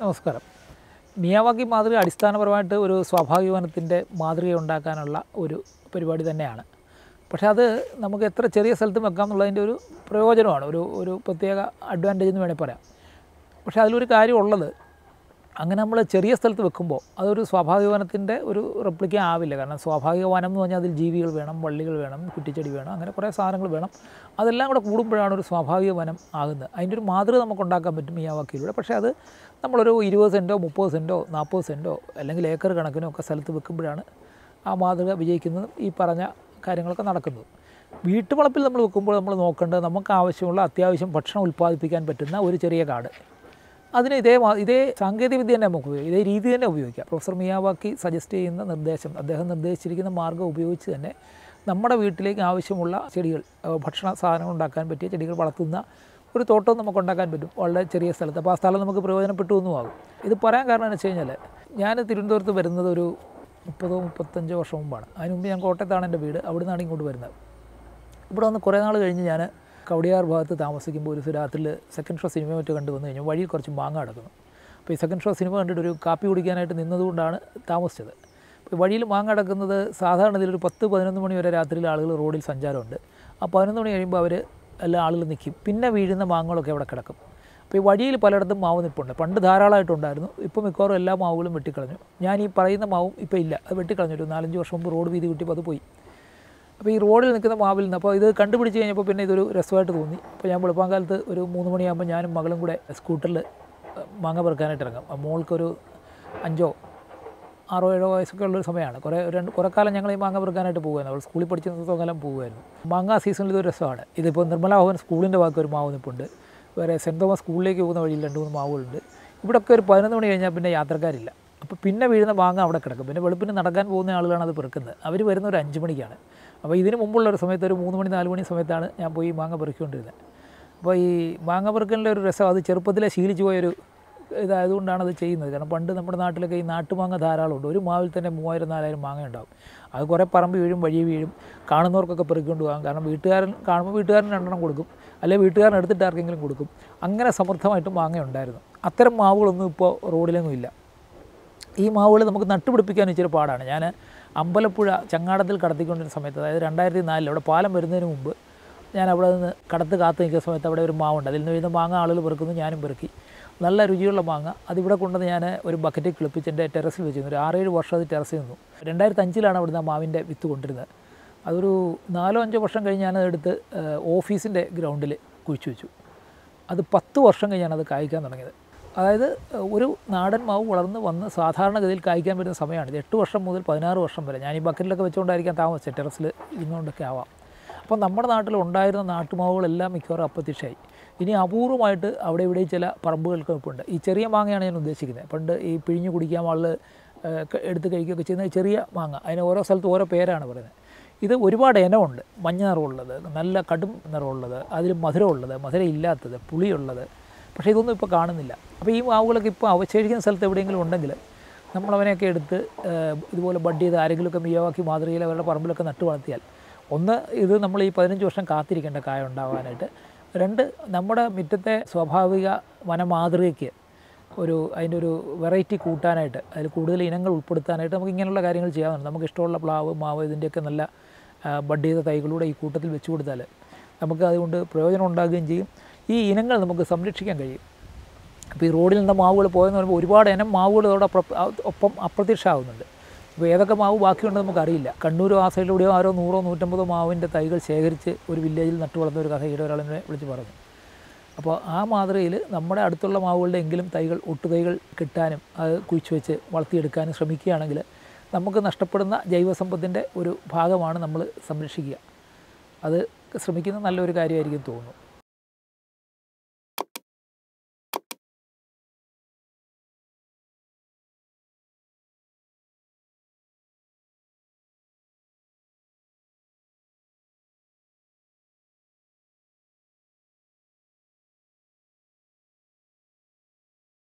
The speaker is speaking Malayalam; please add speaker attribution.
Speaker 1: നമസ്കാരം. മിയാവാക്കി മാതൃക അടിസ്ഥാനപരമായിട്ട് ഒരു സ്വാഭാവിക വനത്തിന്റെ മാതൃക ഉണ്ടാക്കാനുള്ള ഒരു പരിപാടി തന്നെയാണ്. പക്ഷേ അത് നമുക്ക് എത്ര ചെറിയ സ്ഥലത്തും വെക്കാം എന്നുള്ളതിന്റെ ഒരു പ്രയോജനമാണ്. ഒരു ഒരു പ്രത്യേക അഡ്വാന്റേജ് എന്ന് വേണമെങ്കിൽ പറയാം. പക്ഷേ അതിലൊരു കാര്യം ഉള്ളത് അങ്ങനെ നമ്മൾ ചെറിയ സ്ഥലത്ത് വെക്കുമ്പോൾ അതൊരു സ്വാഭാവിക വനത്തിന്റെ ഒരു റെപ്ലിക്ക ആവില്ല. കാരണം സ്വാഭാവിക വനം എന്ന് പറഞ്ഞാൽ അതിൽ ജീവികൾ വേണം വള്ളികൾ വേണം കുറ്റിച്ചെടി വേണം അങ്ങനെ കുറേ സാധനങ്ങൾ വേണം. അതെല്ലാം കൂടെ കൂടുമ്പോഴാണ് ഒരു സ്വാഭാവിക വനം ആകുന്നത്. അതിന്റെ ഒരു മാതൃക നമുക്ക് ഉണ്ടാക്കാൻ പറ്റും ഈ മിയാവാക്കിയിലൂടെ പക്ഷേ അത് നമ്മളൊരു ഇരുപത് സെന്റോ മുപ്പത് സെന്റോ നാൽപ്പത് സെന്റോ അല്ലെങ്കിൽ ഏക്കർ കണക്കിനോ ഒക്കെ സ്ഥലത്ത് വെക്കുമ്പോഴാണ് ആ മാതൃക വിജയിക്കുന്നതും ഈ പറഞ്ഞ കാര്യങ്ങളൊക്കെ നടക്കുന്നത്. വീട്ടുവളപ്പിൽ നമ്മൾ വെക്കുമ്പോൾ നമ്മൾ നോക്കേണ്ടത് നമുക്ക് ആവശ്യമുള്ള അത്യാവശ്യം ഭക്ഷണം ഉൽപ്പാദിപ്പിക്കാൻ പറ്റുന്ന ഒരു ചെറിയ കാട്. അതിന് ഇതേ ഇതേ ഇതേ സാങ്കേതികവിദ്യ തന്നെ നമുക്ക് ഉപയോഗിക്കാം ഇതേ രീതി തന്നെ ഉപയോഗിക്കാം. പ്രൊഫസർ മിയാവാക്കി സജസ്റ്റ് ചെയ്യുന്ന നിർദ്ദേശം അദ്ദേഹം നിർദ്ദേശിച്ചിരിക്കുന്ന മാർഗം ഉപയോഗിച്ച് തന്നെ നമ്മുടെ വീട്ടിലേക്ക് ആവശ്യമുള്ള ചെടികൾ ഭക്ഷണ സാധനങ്ങൾ ഉണ്ടാക്കാൻ പറ്റിയ ചെടികൾ വളർത്തുന്ന ഒരു തോട്ടം നമുക്ക് ഉണ്ടാക്കാൻ പറ്റും. വളരെ ചെറിയ സ്ഥലത്ത്. അപ്പോൾ ആ സ്ഥലം നമുക്ക് പ്രയോജനപ്പെട്ടു എന്നും ആകും. ഇത് പറയാൻ കാരണം എന്ന് വെച്ച് കഴിഞ്ഞാൽ ഞാൻ തിരുവനന്തപുരത്ത് വരുന്നത് ഒരു മുപ്പതോ മുപ്പത്തഞ്ചോ വർഷം മുമ്പാണ്. അതിന് മുമ്പ് ഞാൻ കോട്ടയത്താണ് എന്റെ വീട്. അവിടെ നിന്നാണ് ഇങ്ങോട്ട് വരുന്നത്. ഇവിടെ വന്ന് കുറേ നാൾ കഴിഞ്ഞ് ഞാൻ കവടിയാർ ഭാഗത്ത് താമസിക്കുമ്പോൾ ഒരു രാത്രിയിൽ സെക്കൻഡ് ഷോ സിനിമ മറ്റോ കണ്ടു വന്നു കഴിഞ്ഞാൽ വഴിയിൽ കുറച്ച് മാങ്ങ കിടക്കുന്നു. അപ്പോൾ ഈ സെക്കൻഡ് ഷോ സിനിമ കണ്ടിട്ട് ഒരു കാപ്പി കുടിക്കാനായിട്ട് നിന്നതുകൊണ്ടാണ് താമസിച്ചത്. അപ്പോൾ വഴിയിൽ മാങ്ങ അടക്കുന്നത് സാധാരണ ഇതിലൊരു പത്ത് പതിനൊന്ന് മണി വരെ രാത്രിയിൽ ആളുകൾ റോഡിൽ സഞ്ചാരമുണ്ട്. ആ പതിനൊന്ന് മണി കഴിയുമ്പോൾ അവർ എല്ലാ ആളുകൾ നിൽക്കും. പിന്നെ വീഴുന്ന മാങ്ങകളൊക്കെ അവിടെ കിടക്കും. അപ്പോൾ ഈ വഴിയിൽ പലയിടത്തും മാവ് നിൽപ്പുണ്ട് പണ്ട് ധാരാളമായിട്ടുണ്ടായിരുന്നു. ഇപ്പോൾ മിക്കവാറും എല്ലാ മാവുകളും വെട്ടിക്കളഞ്ഞു. ഞാൻ ഈ പറയുന്ന മാവും ഇപ്പോൾ ഇല്ല. അത് വെട്ടിക്കളഞ്ഞു. ഒരു നാലഞ്ച് വർഷം മുമ്പ് റോഡ് വീതി കിട്ടിയപ്പോൾ അത് പോയി. അപ്പോൾ ഈ റോഡിൽ നിൽക്കുന്ന മാവിൽ നിന്ന് അപ്പോൾ ഇത് കണ്ടുപിടിച്ച് കഴിഞ്ഞപ്പോൾ പിന്നെ ഇതൊരു രസമായിട്ട് തോന്നി. അപ്പോൾ ഞാൻ വെളുപ്പാങ്കാലത്ത് ഒരു മൂന്ന് മണിയാകുമ്പോൾ ഞാനും മകളും കൂടെ സ്കൂട്ടറിൽ മാങ്ങ പെറുക്കാനായിട്ട് ഇറങ്ങും. മോൾക്കൊരു അഞ്ചോ ആറോ ഏഴോ വയസ്സൊക്കെ ഉള്ളൊരു സമയമാണ്. കുറേ രണ്ട് കുറേ കാലം ഞങ്ങൾ ഈ മാങ്ങ പെറുക്കാനായിട്ട് പോകുമായിരുന്നു അവൾ സ്കൂളിൽ പഠിച്ചിരുന്ന കാലം പോകുമായിരുന്നു മാങ്ങ സീസണിൽ ഇതൊരു രസമാണ്. ഇതിപ്പോൾ നിർമ്മല ഭവൻ സ്കൂളിന്റെ ഭാഗത്ത് ഒരു മാവ് നിൽപ്പുണ്ട് വേറെ സെന്റ് തോമസ് സ്കൂളിലേക്ക് പോകുന്ന വഴിയിൽ രണ്ട് മൂന്ന് മാവുകളുണ്ട്. ഇവിടെയൊക്കെ ഒരു പതിനൊന്ന് മണി കഴിഞ്ഞാൽ പിന്നെ യാത്രക്കാരില്ല. അപ്പോൾ പിന്നെ വീഴുന്ന മാങ്ങ അവിടെ കിടക്കും. പിന്നെ വെളുപ്പിന് നടക്കാൻ പോകുന്ന ആളുകളാണ് അത് പെറുക്കുന്നത്. അവർ വരുന്ന ഒരു അഞ്ച് മണിക്കാണ്. അപ്പോൾ ഇതിന് മുമ്പുള്ള ഒരു സമയത്ത് ഒരു മൂന്ന് മണി നാല് മണി സമയത്താണ് ഞാൻ പോയി മാങ്ങ പെറുക്കിക്കൊണ്ടിരുന്നത്. അപ്പോൾ ഈ മാങ്ങ പെറുക്കലിന്റെ ഒരു രസം അത് ചെറുപ്പത്തിലെ ശീലിച്ചു പോയൊരു ഇതായതുകൊണ്ടാണ് അത് ചെയ്യുന്നത്. കാരണം പണ്ട് നമ്മുടെ നാട്ടിലൊക്കെ ഈ നാട്ടുമാങ്ങ ധാരാളമുണ്ട് ഒരു മാവിൽ തന്നെ മൂവായിരം നാലായിരം മാങ്ങ ഉണ്ടാവും. അത് കുറേ പറമ്പ് വീഴും വഴി വീഴും കാണുന്നവർക്കൊക്കെ പെറുക്കിക്കൊണ്ട് പോകാം. കാരണം വീട്ടുകാരൻ കാണുമ്പോൾ വീട്ടുകാരൻ രണ്ടെണ്ണം കൊടുക്കും. അല്ലെങ്കിൽ വീട്ടുകാരൻ എടുത്തിട്ട് ആർക്കെങ്കിലും കൊടുക്കും. അങ്ങനെ സമൃദ്ധമായിട്ട് മാങ്ങ ഉണ്ടായിരുന്നു. അത്തരം മാവുകളൊന്നും ഇപ്പോൾ റോഡിലൊന്നും ഇല്ല. ഈ മാവുകൾ നമുക്ക് നട്ടുപിടിപ്പിക്കാൻ ഇച്ചിരി പാടാണ്. ഞാൻ അമ്പലപ്പുഴ ചങ്ങാടത്തിൽ കടത്തിക്കൊണ്ടിരുന്ന സമയത്ത് അതായത് രണ്ടായിരത്തി നാലിൽ അവിടെ പാലം വരുന്നതിന് മുമ്പ് ഞാൻ അവിടെ നിന്ന് കടത്ത് കാത്തു നിൽക്കുന്ന സമയത്ത് അവിടെ ഒരു മാവുണ്ട്. അതിൽ നിന്ന് വീഴുന്ന മാങ്ങ ആളുകൾ പെറുക്കുന്നു ഞാനും പെറുക്കി. നല്ല രുചിയുള്ള മാങ്ങ. അതിവിടെ കൊണ്ടുവന്ന് ഞാൻ ഒരു ബക്കറ്റിൽ കിളിപ്പിച്ച് എന്റെ ടെറസിൽ വെച്ചിരുന്നു. ഒരു ആറേഴ് വർഷം അത് ടെറസിൽ നിന്നു. രണ്ടായിരത്തി അഞ്ചിലാണ് അവിടുന്ന് ആ മാവിന്റെ വിത്ത് കൊണ്ടിരുന്നത് അതൊരു നാലോ അഞ്ചോ വർഷം കഴിഞ്ഞ് ഞാനതെടുത്ത് ഓഫീസിന്റെ ഗ്രൗണ്ടിൽ കുഴിച്ചു വെച്ചു. അത് പത്ത് വർഷം കഴിഞ്ഞാണ് അത് കായ്ക്കാൻ തുടങ്ങിയത്. അതായത് ഒരു നാടൻ മാവ് വളർന്ന് വന്ന് സാധാരണഗതിയിൽ കായ്ക്കാൻ വരുന്ന സമയമാണ്. എട്ട് വർഷം മുതൽ പതിനാറ് വർഷം വരെ. ഞാൻ ഈ ബക്കറ്റിലൊക്കെ വെച്ചുകൊണ്ടായിരിക്കാം താമസിച്ചത്. ടെറസിൽ ഇരുന്നുകൊണ്ടൊക്കെ ആവാം. അപ്പോൾ നമ്മുടെ നാട്ടിൽ ഉണ്ടായിരുന്ന നാട്ടുമാവുകളെല്ലാം മിക്കവാറും അപ്രത്യക്ഷമായി ഇനി അപൂർവമായിട്ട് അവിടെ ഇവിടെ ചില പറമ്പുകൾക്ക് ഉണ്ട് ഈ ചെറിയ മാങ്ങയാണ് ഞാൻ ഉദ്ദേശിക്കുന്നത്. പണ്ട് ഈ പിഴിഞ്ഞു കുടിക്കാൻ ആൾ എടുത്ത് കഴിക്കുകയൊക്കെ ചെയ്യുന്ന ചെറിയ മാങ്ങ. അതിന് ഓരോ സ്ഥലത്ത് ഓരോ പേരാണ് പറയുന്നത്. ഇത് ഒരുപാട് ഇനമുണ്ട്. മഞ്ഞ നിറമുള്ളത് നല്ല കടും നിറമുള്ളത് അതിൽ മധുരമുള്ളത് മധുരം ഇല്ലാത്തത് പുളിയുള്ളത് പക്ഷേ ഇതൊന്നും ഇപ്പോൾ കാണുന്നില്ല. അപ്പോൾ ഈ മാവുകളൊക്കെ ഇപ്പോൾ അവശേഷിക്കുന്ന സ്ഥലത്ത് എവിടെയെങ്കിലും ഉണ്ടെങ്കിൽ നമ്മളവനെയൊക്കെ എടുത്ത് ഇതുപോലെ ബഡ് ചെയ്ത് ആരെങ്കിലുമൊക്കെ മിയവാക്കി മാതൃകയിൽ അവരുടെ പറമ്പിലൊക്കെ നട്ടു വളർത്തിയാൽ ഒന്ന് ഇത് നമ്മൾ ഈ പതിനഞ്ച് വർഷം കാത്തിരിക്കേണ്ട കായ ഉണ്ടാവാനായിട്ട്. രണ്ട് നമ്മുടെ മുറ്റത്തെ സ്വാഭാവിക വനമാതൃകയ്ക്ക് ഒരു അതിന്റെ ഒരു വെറൈറ്റി കൂട്ടാനായിട്ട് അതിൽ കൂടുതൽ ഇനങ്ങൾ ഉൾപ്പെടുത്താനായിട്ട് നമുക്ക് ഇങ്ങനെയുള്ള കാര്യങ്ങൾ ചെയ്യാവുന്നുണ്ട് നമുക്ക് ഇഷ്ടമുള്ള പ്ലാവ് മാവ് ഇതിന്റെയൊക്കെ നല്ല ബഡ് ചെയ്ത തൈകളൂടെ ഈ കൂട്ടത്തിൽ വെച്ച് കൊടുത്താൽ നമുക്ക് അതുകൊണ്ട് പ്രയോജനം ഉണ്ടാകുകയും ചെയ്യും. ഈ ഇനങ്ങൾ നമുക്ക് സംരക്ഷിക്കാൻ കഴിയും. അപ്പോൾ ഈ റോഡിൽ നിന്ന് മാവുകൾ പോയെന്ന് പറയുമ്പോൾ ഒരുപാട് ഇനം മാവുകൾ അതോടെ ഒപ്പം അപ്രത്യക്ഷമാകുന്നുണ്ട് ഇപ്പോൾ ഏതൊക്കെ മാവ് ബാക്കിയുണ്ടെന്ന് നമുക്കറിയില്ല. കണ്ണൂരോ ആ സൈഡിലൂടെയോ ആരോ നൂറോ നൂറ്റമ്പതോ മാവിന്റെ തൈകൾ ശേഖരിച്ച് ഒരു വില്ലേജിൽ നട്ടു വളർന്ന ഒരു കഥ ഈടെ ഒരാളെന്നെ വിളിച്ച് പറഞ്ഞു. അപ്പോൾ ആ മാതൃകയിൽ നമ്മുടെ അടുത്തുള്ള മാവുകളുടെ എങ്കിലും തൈകൾ ഒട്ടുതൈകൾ കിട്ടാനും അത് കുഴിച്ചു വെച്ച് വളർത്തിയെടുക്കാനും ശ്രമിക്കുകയാണെങ്കിൽ നമുക്ക് നഷ്ടപ്പെടുന്ന ജൈവസമ്പത്തിന്റെ ഒരു ഭാഗമാണ് നമ്മൾ സംരക്ഷിക്കുക. അത് ശ്രമിക്കുന്ന നല്ലൊരു കാര്യമായിരിക്കും തോന്നുന്നു.